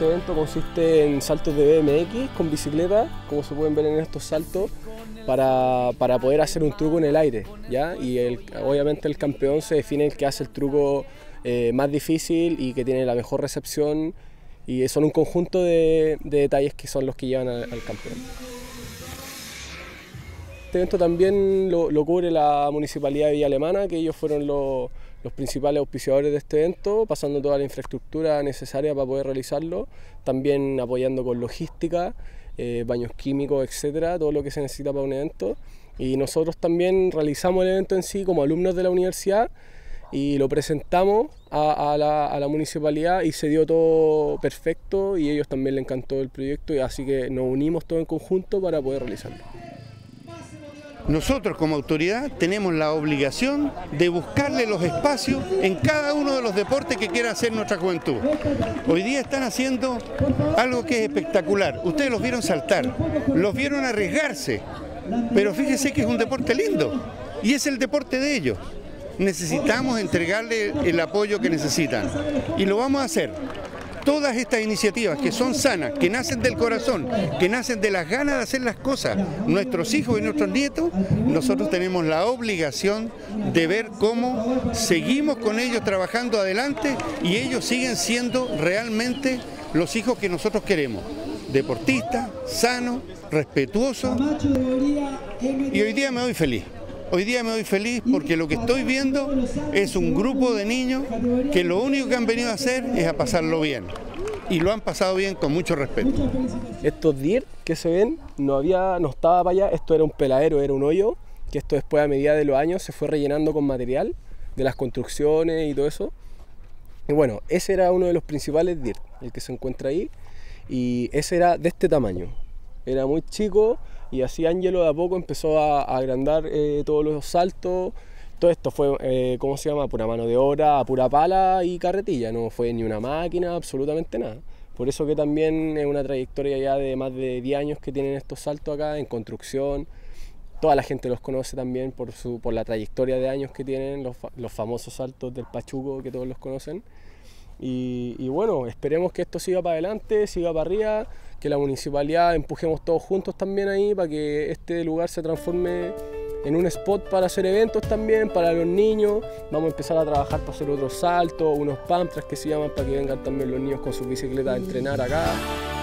Este evento consiste en saltos de BMX con bicicleta, como se pueden ver en estos saltos, para, para poder hacer un truco en el aire. ¿ya? Y el, obviamente el campeón se define el que hace el truco eh, más difícil y que tiene la mejor recepción. Y son un conjunto de, de detalles que son los que llevan al, al campeón. Este evento también lo, cubre la Municipalidad de Villa Alemana, que ellos fueron los principales auspiciadores de este evento, pasando toda la infraestructura necesaria para poder realizarlo, también apoyando con logística, eh, baños químicos, etcétera, todo lo que se necesita para un evento. Y nosotros también realizamos el evento en sí como alumnos de la universidad y lo presentamos a, la, municipalidad y se dio todo perfecto y ellos también les encantó el proyecto y así que nos unimos todos en conjunto para poder realizarlo. Nosotros como autoridad tenemos la obligación de buscarle los espacios en cada uno de los deportes que quiera hacer nuestra juventud. Hoy día están haciendo algo que es espectacular. Ustedes los vieron saltar, los vieron arriesgarse, pero fíjense que es un deporte lindo y es el deporte de ellos. Necesitamos entregarle el apoyo que necesitan y lo vamos a hacer todas estas iniciativas que son sanas, que nacen del corazón, que nacen de las ganas de hacer las cosas, nuestros hijos y nuestros nietos, nosotros tenemos la obligación de ver cómo seguimos con ellos trabajando adelante y ellos siguen siendo realmente los hijos que nosotros queremos, deportistas, sanos, respetuosos y hoy día me doy feliz. Hoy día me doy feliz porque lo que estoy viendo es un grupo de niños que lo único que han venido a hacer es a pasarlo bien. Y lo han pasado bien con mucho respeto. Estos DIR que se ven, no, había, no estaba para allá, esto era un peladero, era un hoyo, que esto después a medida de los años se fue rellenando con material de las construcciones y todo eso. Y bueno, ese era uno de los principales DIR, el que se encuentra ahí. Y ese era de este tamaño. Era muy chico, y así Angelo de a poco empezó a, agrandar eh, todos los saltos. Todo esto fue, eh, ¿cómo se llama? Pura mano de obra, pura pala y carretilla, no fue ni una máquina, absolutamente nada. Por eso que también es una trayectoria ya de más de 10 años que tienen estos saltos acá en construcción. Toda la gente los conoce también por, su, por la trayectoria de años que tienen, los, los famosos saltos del Pachuco que todos los conocen. Y, bueno, esperemos que esto siga para adelante, siga para arriba, que la municipalidad empujemos todos juntos también ahí para que este lugar se transforme en un spot para hacer eventos también, para los niños. Vamos a empezar a trabajar para hacer otros saltos, unos pantras que se llaman para que vengan también los niños con sus bicicletas a entrenar acá.